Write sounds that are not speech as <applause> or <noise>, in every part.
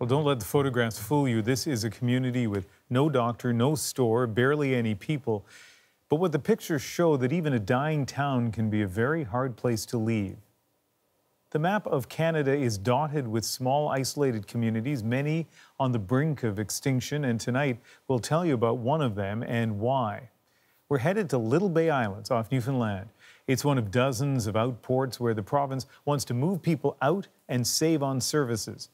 Well, don't let the photographs fool you. This is a community with no doctor, no store, barely any people. But what the pictures show that even a dying town can be a very hard place to leave. The map of Canada is dotted with small isolated communities, many on the brink of extinction, and tonight we'll tell you about one of them and why. We're headed to Little Bay Islands off Newfoundland. It's one of dozens of outports where the province wants to move people out and save on services.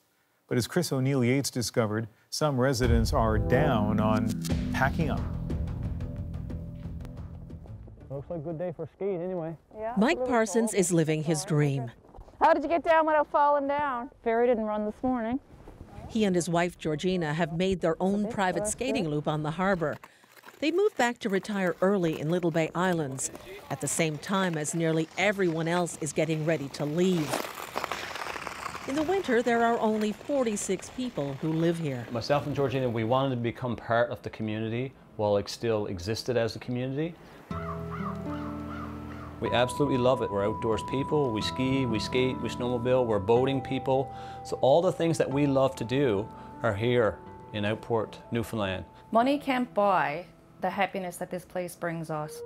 But as Chris O'Neill Yates discovered, some residents are down on packing up. Looks like a good day for skate anyway. Yeah, Mike Parsons is living his dream. How did you get down without falling down? Ferry didn't run this morning. He and his wife Georgina have made their own private skating loop on the harbor. They moved back to retire early in Little Bay Islands, at the same time as nearly everyone else is getting ready to leave. In the winter, there are only 46 people who live here. Myself and Georgina, we wanted to become part of the community while it still existed as a community. We absolutely love it. We're outdoors people. We ski, we skate, we snowmobile, we're boating people. So all the things that we love to do are here in Outport, Newfoundland. Money can't buy the happiness that this place brings us.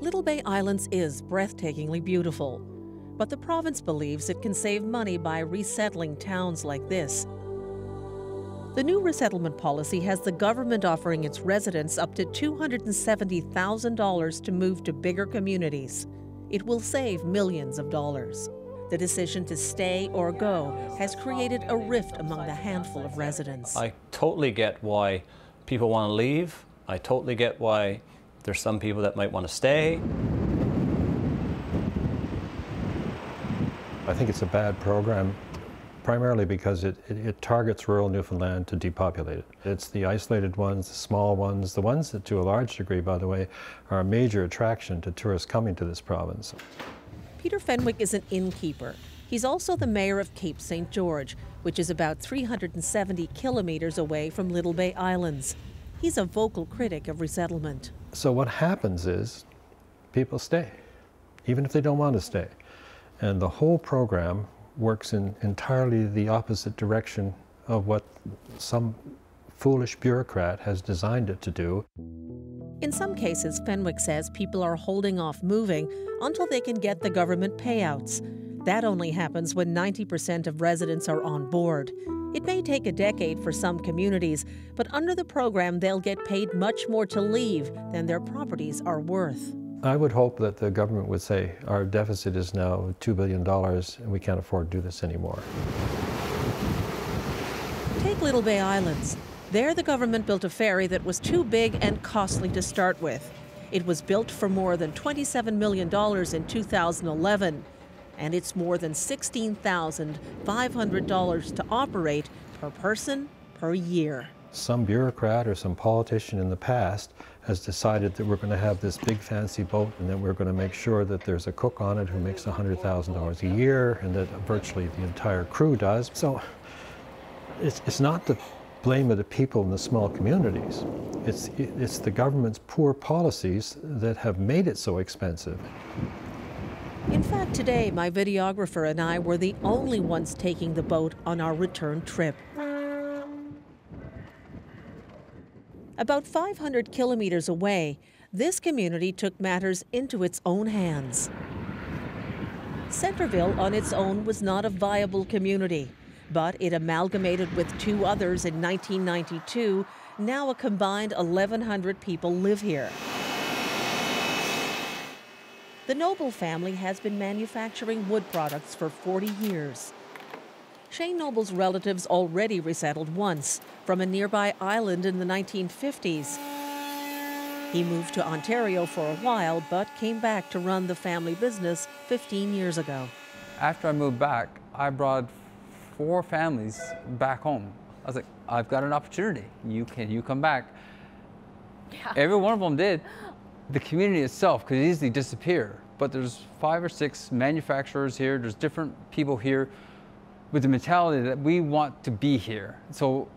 Little Bay Islands is breathtakingly beautiful, but the province believes it can save money by resettling towns like this. The new resettlement policy has the government offering its residents up to $270,000 to move to bigger communities. It will save millions of dollars. The decision to stay or go has created a rift among the handful of residents. I totally get why people want to leave. I totally get why there's some people that might want to stay. I think it's a bad program primarily because it, it, it, targets rural Newfoundland to depopulate it. It's the isolated ones, the small ones, the ones that to a large degree, by the way, are a major attraction to tourists coming to this province. Peter Fenwick is an innkeeper. He's also the mayor of Cape St. George, which is about 370 kilometers away from Little Bay Islands. He's a vocal critic of resettlement. So what happens is people stay, even if they don't want to stay. And the whole program works in entirely the opposite direction of what some foolish bureaucrat has designed it to do. In some cases, Fenwick says people are holding off moving until they can get the government payouts. That only happens when 90% of residents are on board. It may take a decade for some communities, but under the program, they'll get paid much more to leave than their properties are worth. I would hope that the government would say our deficit is now $2 billion and we can't afford to do this anymore. Take Little Bay Islands. There, the government built a ferry that was too big and costly to start with. It was built for more than $27 million in 2011, and it's more than $16,500 to operate per person per year. Some bureaucrat or some politician in the past has decided that we're going to have this big fancy boat and that we're going to make sure that there's a cook on it who makes $100,000 a year and that virtually the entire crew does. So it's, it's not the blame of the people in the small communities. It's, it's the government's poor policies that have made it so expensive. In fact, today, my videographer and I were the only ones taking the boat on our return trip. About 500 kilometers away, this community took matters into its own hands. Centreville on its own was not a viable community, but it amalgamated with two others in 1992. Now a combined 1,100 people live here. The Noble family has been manufacturing wood products for 40 years. Shane Noble's relatives already resettled once from a nearby island in the 1950s. He moved to Ontario for a while, but came back to run the family business 15 years ago. After I moved back, I brought four families back home. I was like, I've got an opportunity. You can you come back? Yeah. Every one of them did. The community itself could easily disappear, but there's five or six manufacturers here. There's different people here with the mentality that we want to be here. So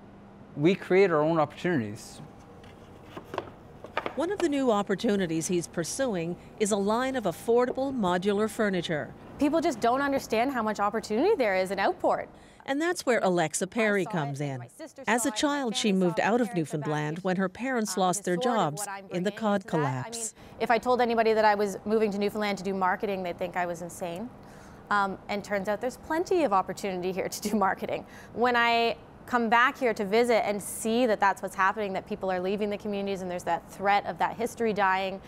we create our own opportunities. One of the new opportunities he's pursuing is a line of affordable modular furniture. people just don't understand how much opportunity there is in Outport. And that's where Alexa Perry comes in. As a child, she moved out of Newfoundland when her parents um, lost their jobs in the cod collapse. I mean, if I told anybody that I was moving to Newfoundland to do marketing, they'd think I was insane. Um, and turns out there's plenty of opportunity here <laughs> to do marketing. When I come back here to visit and see that that's what's happening, that people are leaving the communities and there's that threat of that history dying,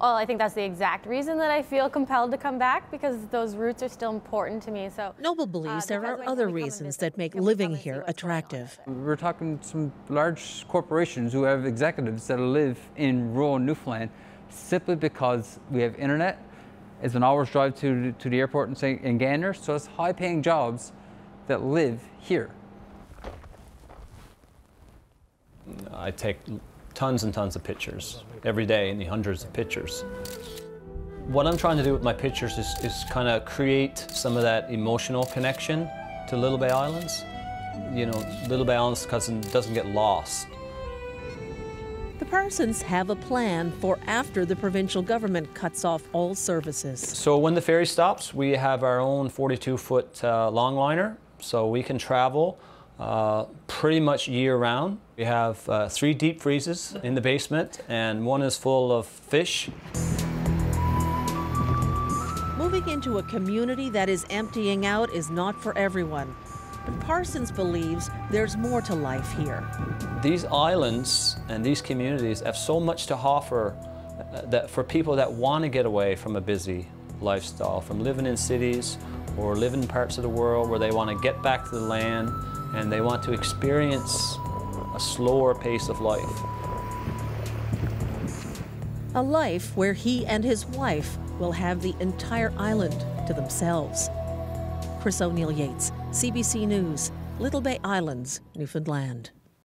well, I think that's the exact reason that I feel compelled to come back because those roots are still important to me. So Noble believes uh, there are other reasons that make living here attractive. We're talking some large corporations who have executives that live in rural Newfoundland simply because we have internet. It's an hour's drive to, to the airport in, in Gander, so it's high-paying jobs that live here. I take tons and tons of pictures every day, and the hundreds of pictures. What I'm trying to do with my pictures is, is kind of create some of that emotional connection to Little Bay Islands. You know, Little Bay Islands cousin doesn't get lost. The Parsons have a plan for after the provincial government cuts off all services. So when the ferry stops, we have our own 42-foot uh, longliner, so we can travel uh, pretty much year round. We have uh, three deep freezes in the basement and one is full of fish. Moving into a community that is emptying out is not for everyone. But Parsons believes there's more to life here. These islands and these communities have so much to offer uh, that for people that want to get away from a busy lifestyle, from living in cities or living in parts of the world where they want to get back to the land and they want to experience a slower pace of life. A life where he and his wife will have the entire island to themselves. Chris O'Neill Yates, CBC News, Little Bay Islands, Newfoundland.